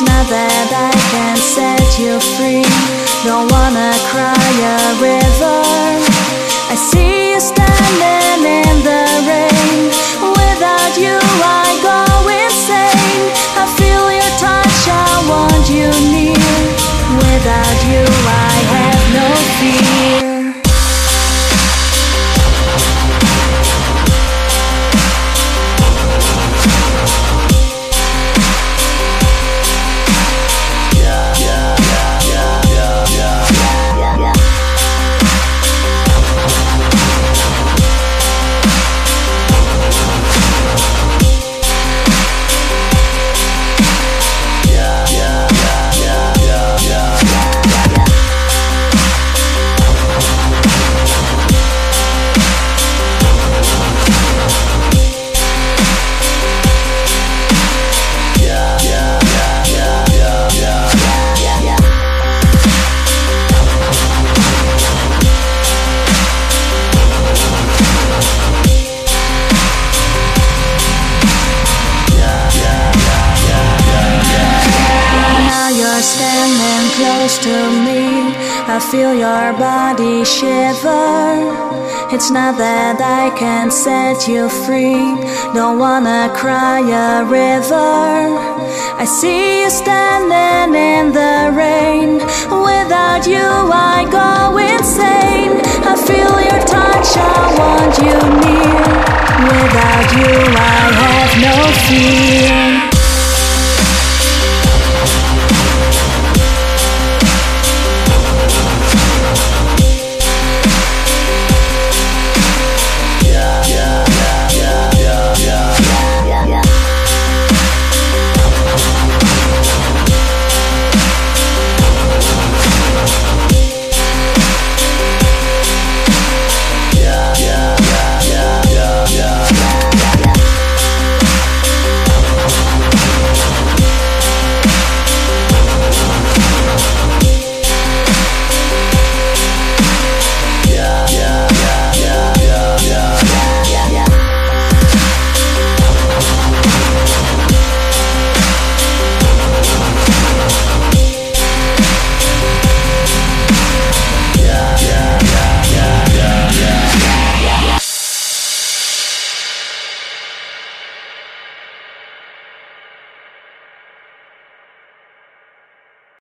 It's not that I can set you free. Don't wanna cry a river. I see you standing standing close to me. I feel your body shiver. It's not that I can set you free. Don't wanna cry a river. I see you standing in the rain. Without you, I go insane. I feel your touch, I want you near. Without you, I have no fear.